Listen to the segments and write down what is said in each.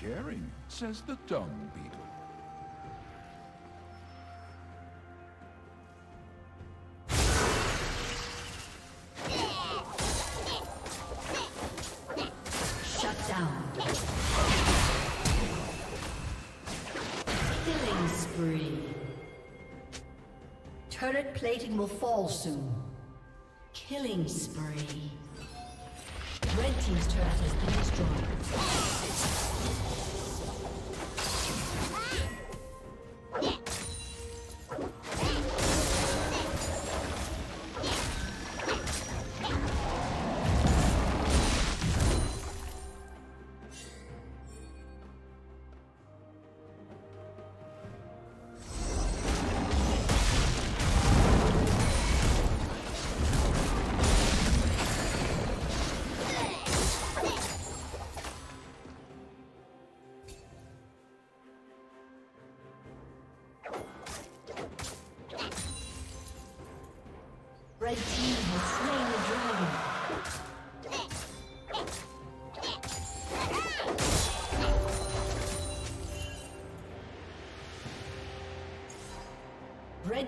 Caring, says the dung beetle. Turret plating will fall soon. Killing spree. Red Team's turret has been destroyed.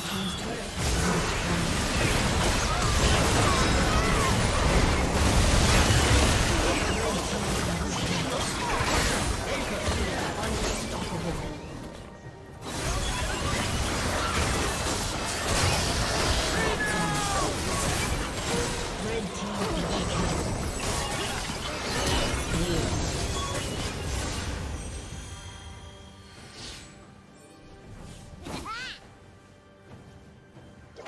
team's turret.